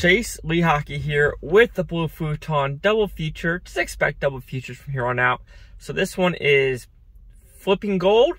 Chase Lee Hockey here with the Blue Futon double feature. Just expect double features from here on out. So this one is Spinning Gold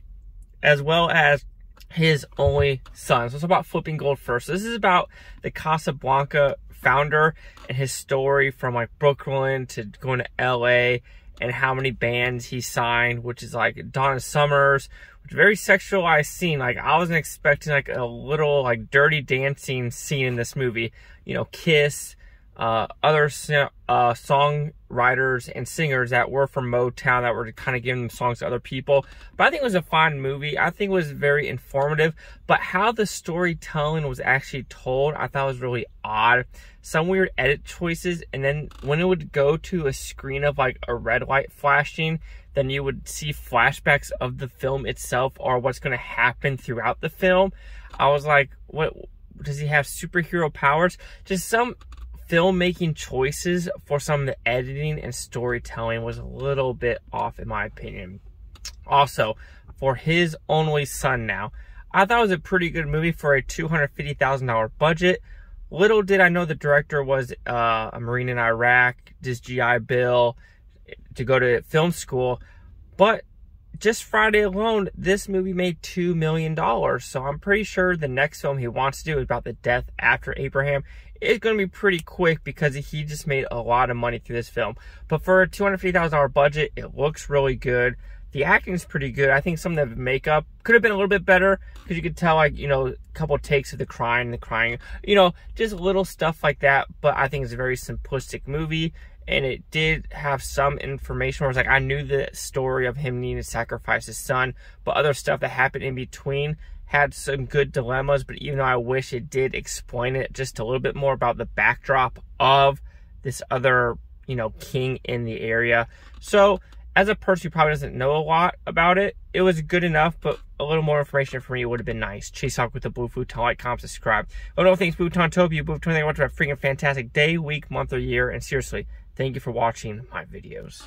as well as his only son. So it's about Spinning Gold first. So this is about the Casablanca founder and his story from like Brooklyn to going to LA and how many bands he signed, which is like Donna Summers, which very sexualized scene. Like I wasn't expecting like a little like dirty dancing scene in this movie. You know, Kiss, uh, other uh, songwriters and singers that were from Motown that were kind of giving songs to other people. But I think it was a fine movie. I think it was very informative. But how the storytelling was actually told, I thought was really odd. Some weird edit choices. And then when it would go to a screen of like a red light flashing, then you would see flashbacks of the film itself or what's going to happen throughout the film. I was like, what? Does he have superhero powers? Just some filmmaking choices for some of the editing and storytelling was a little bit off in my opinion. Also, for his only son now, I thought it was a pretty good movie for a $250,000 budget. Little did I know the director was uh, a Marine in Iraq, just GI Bill, to go to film school. But just Friday alone, this movie made $2 million. So I'm pretty sure the next film he wants to do is about the death after Abraham. It's going to be pretty quick because he just made a lot of money through this film. But for a $250,000 budget, it looks really good. The acting is pretty good. I think some of the makeup could have been a little bit better because you could tell, like, you know, a couple of takes of the crying, the crying, you know, just little stuff like that. But I think it's a very simplistic movie and it did have some information where it's like I knew the story of him needing to sacrifice his son, but other stuff that happened in between had some good dilemmas. But even though I wish it did explain it just a little bit more about the backdrop of this other, you know, king in the area. So as a person who probably doesn't know a lot about it, it was good enough, but a little more information for me would have been nice. Chase Hawk with the Blue Futon, like, comment, subscribe. Oh no, thanks, Bhutontopia, Blue Futon, want to have a freaking fantastic day, week, month, or year, and seriously, Thank you for watching my videos.